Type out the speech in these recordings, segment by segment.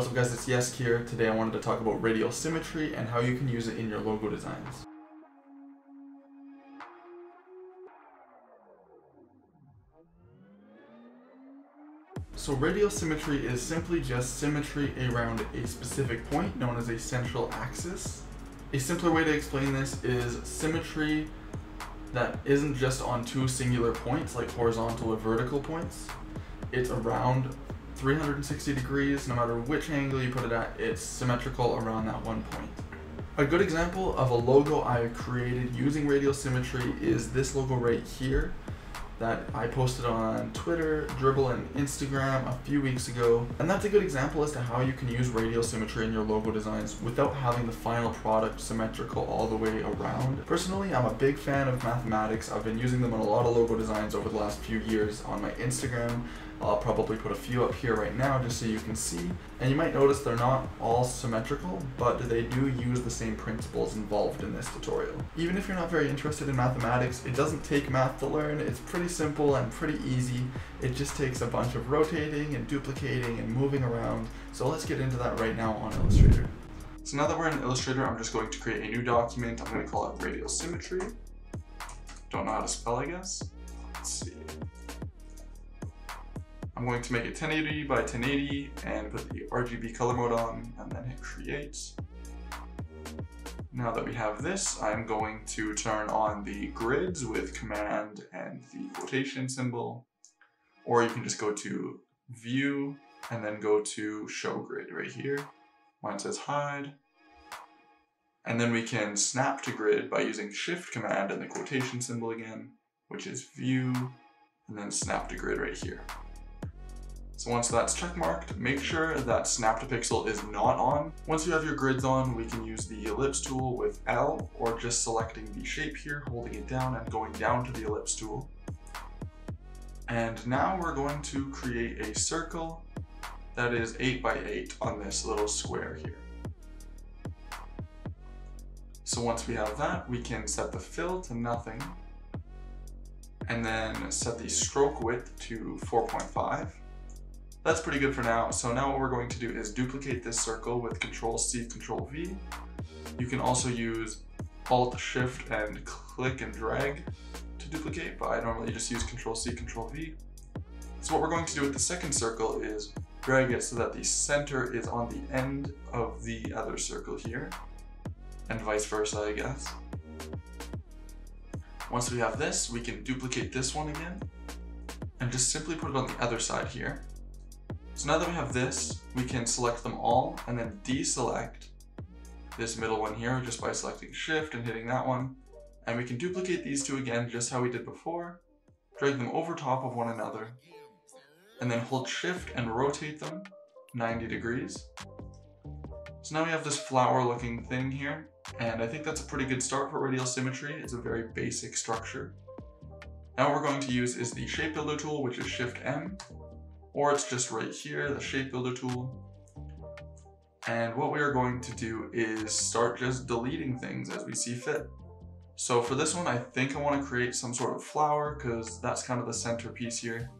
What's up guys, it's Yesq here. Today I wanted to talk about radial symmetry and how you can use it in your logo designs. So radial symmetry is simply just symmetry around a specific point known as a central axis. A simpler way to explain this is symmetry that isn't just on two singular points like horizontal or vertical points. It's around 360 degrees, no matter which angle you put it at, it's symmetrical around that one point. A good example of a logo I created using radial symmetry is this logo right here that I posted on Twitter, Dribbble, and Instagram a few weeks ago. And that's a good example as to how you can use radial symmetry in your logo designs without having the final product symmetrical all the way around. Personally, I'm a big fan of mathematics. I've been using them on a lot of logo designs over the last few years on my Instagram, I'll probably put a few up here right now just so you can see. And you might notice they're not all symmetrical, but they do use the same principles involved in this tutorial. Even if you're not very interested in mathematics, it doesn't take math to learn. It's pretty simple and pretty easy. It just takes a bunch of rotating and duplicating and moving around. So let's get into that right now on Illustrator. So now that we're in Illustrator, I'm just going to create a new document. I'm going to call it radial symmetry. Don't know how to spell, I guess. Let's see. I'm going to make it 1080 by 1080 and put the RGB color mode on and then hit create. Now that we have this, I'm going to turn on the grids with command and the quotation symbol, or you can just go to view and then go to show grid right here. Mine says hide. And then we can snap to grid by using shift command and the quotation symbol again, which is view, and then snap to grid right here. So once that's check marked, make sure that snap to pixel is not on. Once you have your grids on, we can use the ellipse tool with L or just selecting the shape here, holding it down and going down to the ellipse tool. And now we're going to create a circle that is 8 by 8 on this little square here. So once we have that, we can set the fill to nothing and then set the stroke width to 4.5 that's pretty good for now. So now what we're going to do is duplicate this circle with Control C, Control V. You can also use Alt, Shift, and click and drag to duplicate, but I normally just use Control C, Control V. So what we're going to do with the second circle is drag it so that the center is on the end of the other circle here, and vice versa, I guess. Once we have this, we can duplicate this one again, and just simply put it on the other side here. So now that we have this, we can select them all and then deselect this middle one here just by selecting shift and hitting that one. And we can duplicate these two again just how we did before, drag them over top of one another, and then hold shift and rotate them 90 degrees. So now we have this flower looking thing here, and I think that's a pretty good start for radial symmetry. It's a very basic structure. Now what we're going to use is the shape builder tool, which is shift M, or it's just right here, the shape builder tool. And what we are going to do is start just deleting things as we see fit. So for this one, I think I want to create some sort of flower because that's kind of the centerpiece here.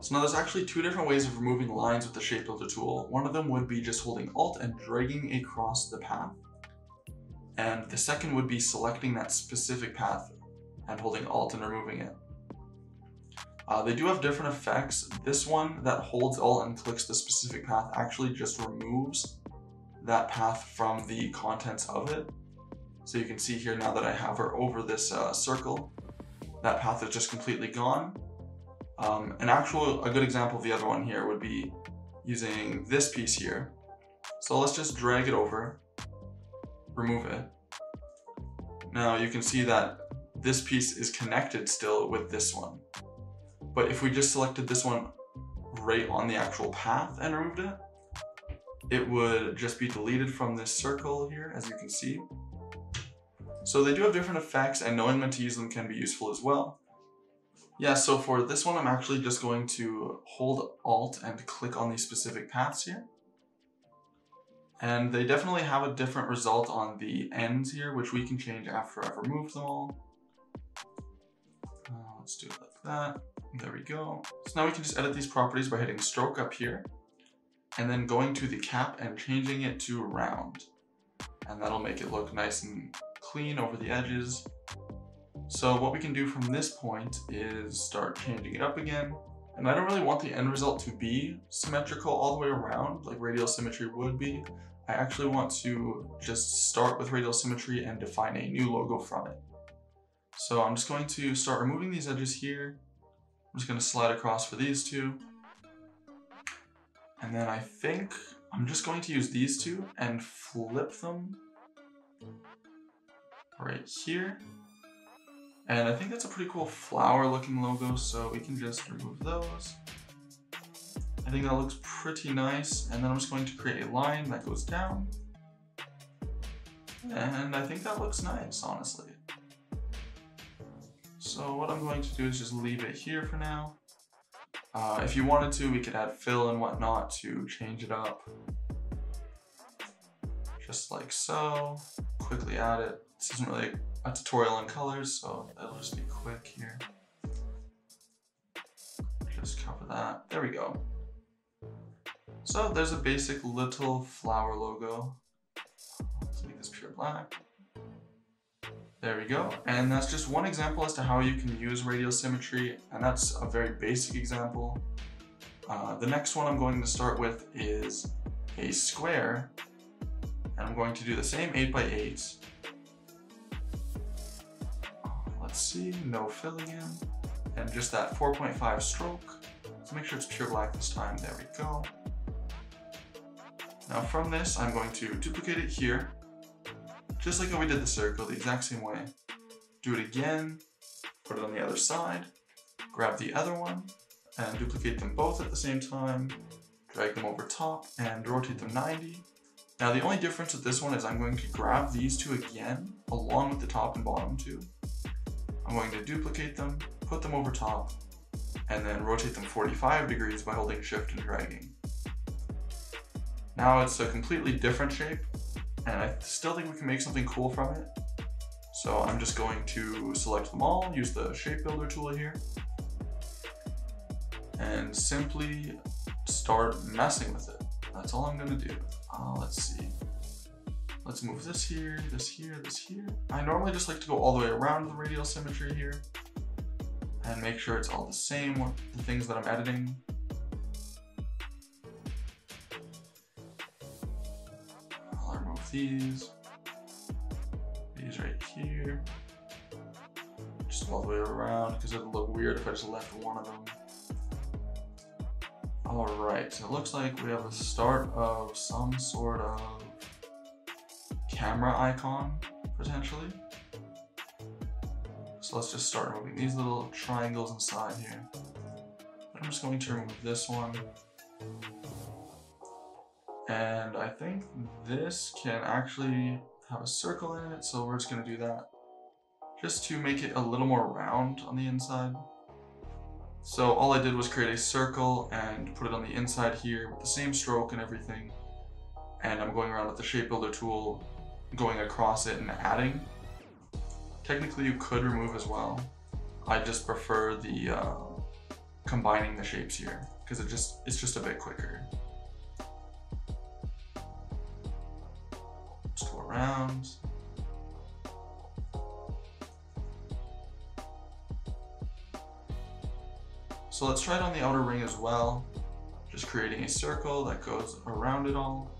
So now there's actually two different ways of removing lines with the shape builder tool. One of them would be just holding alt and dragging across the path. And the second would be selecting that specific path and holding alt and removing it. Uh, they do have different effects. This one that holds Alt and clicks the specific path actually just removes that path from the contents of it. So you can see here now that I have her over this uh, circle, that path is just completely gone. Um, an actual, a good example of the other one here would be using this piece here. So let's just drag it over, remove it. Now you can see that this piece is connected still with this one. But if we just selected this one right on the actual path and removed it, it would just be deleted from this circle here, as you can see. So they do have different effects and knowing when to use them can be useful as well. Yeah, so for this one, I'm actually just going to hold Alt and click on these specific paths here. And they definitely have a different result on the ends here, which we can change after I've removed them all. Uh, let's do it like that. There we go. So now we can just edit these properties by hitting stroke up here. and then going to the cap and changing it to round. And that'll make it look nice and clean over the edges. So what we can do from this point is start changing it up again. And I don't really want the end result to be symmetrical all the way around, like radial symmetry would be. I actually want to just start with radial symmetry and define a new logo from it. So I'm just going to start removing these edges here. I'm just to slide across for these two. And then I think I'm just going to use these two and flip them right here. And I think that's a pretty cool flower looking logo, so we can just remove those. I think that looks pretty nice. And then I'm just going to create a line that goes down. And I think that looks nice, honestly. So what I'm going to do is just leave it here for now. Uh, if you wanted to, we could add fill and whatnot to change it up. Just like so. Quickly add it. This isn't really a tutorial on colors, so it'll just be quick here. Just cover that. There we go. So there's a basic little flower logo. Let's make this pure black. There we go. And that's just one example as to how you can use radial symmetry, and that's a very basic example. Uh, the next one I'm going to start with is a square, and I'm going to do the same 8 by 8 Let's see, no filling in. and just that 4.5 stroke. Let's make sure it's pure black this time. There we go. Now from this, I'm going to duplicate it here, just like how we did the circle, the exact same way. Do it again, put it on the other side, grab the other one, and duplicate them both at the same time, drag them over top, and rotate them 90. Now the only difference with this one is I'm going to grab these two again, along with the top and bottom two. I'm going to duplicate them, put them over top, and then rotate them 45 degrees by holding shift and dragging. Now it's a completely different shape, and I still think we can make something cool from it. So I'm just going to select them all, use the shape builder tool here, and simply start messing with it. That's all I'm gonna do. Uh, let's see. Let's move this here, this here, this here. I normally just like to go all the way around the radial symmetry here and make sure it's all the same with the things that I'm editing. These, these right here, just all the way around because it'll look weird if I just left one of them. All right, so it looks like we have a start of some sort of camera icon, potentially. So let's just start moving these little triangles inside here. I'm just going to remove this one. And I think this can actually have a circle in it, so we're just gonna do that. Just to make it a little more round on the inside. So all I did was create a circle and put it on the inside here with the same stroke and everything. And I'm going around with the shape builder tool, going across it and adding. Technically you could remove as well. I just prefer the uh, combining the shapes here because it just it's just a bit quicker. Around. So let's try it on the outer ring as well. Just creating a circle that goes around it all.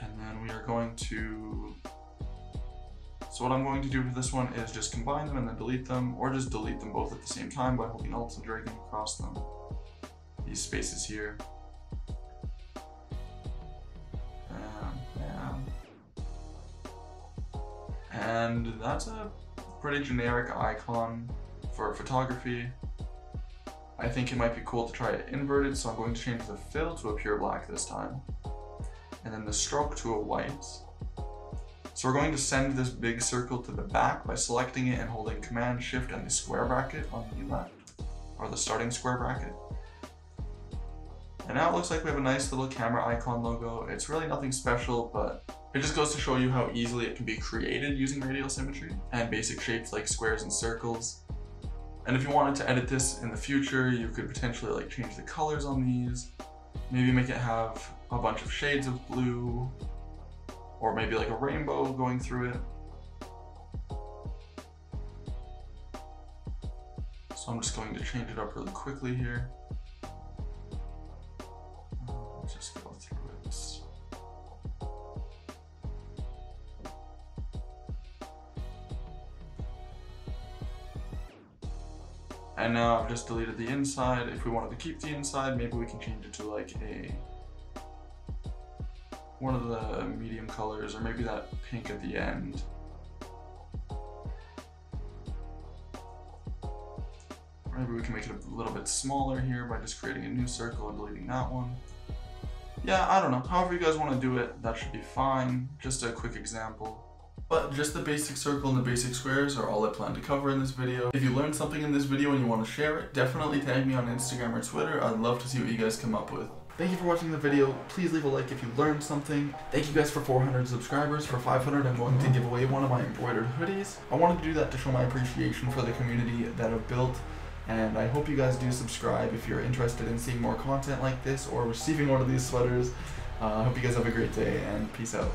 And then we are going to, so what I'm going to do for this one is just combine them and then delete them, or just delete them both at the same time by holding Alt and dragging across them. These spaces here. And that's a pretty generic icon for photography. I think it might be cool to try it inverted, so I'm going to change the fill to a pure black this time. And then the stroke to a white. So we're going to send this big circle to the back by selecting it and holding Command Shift and the square bracket on the left, or the starting square bracket. And now it looks like we have a nice little camera icon logo. It's really nothing special, but it just goes to show you how easily it can be created using radial symmetry and basic shapes like squares and circles. And if you wanted to edit this in the future, you could potentially like change the colors on these Maybe make it have a bunch of shades of blue, or maybe like a rainbow going through it. So I'm just going to change it up really quickly here. And now I've just deleted the inside. If we wanted to keep the inside, maybe we can change it to like a one of the medium colors or maybe that pink at the end. Maybe we can make it a little bit smaller here by just creating a new circle and deleting that one. Yeah, I don't know. However you guys want to do it, that should be fine. Just a quick example. But just the basic circle and the basic squares are all I plan to cover in this video. If you learned something in this video and you want to share it, definitely tag me on Instagram or Twitter. I'd love to see what you guys come up with. Thank you for watching the video. Please leave a like if you learned something. Thank you guys for 400 subscribers. For 500, I'm going to give away one of my embroidered hoodies. I wanted to do that to show my appreciation for the community that I've built. And I hope you guys do subscribe if you're interested in seeing more content like this or receiving one of these sweaters. Uh, I hope you guys have a great day and peace out.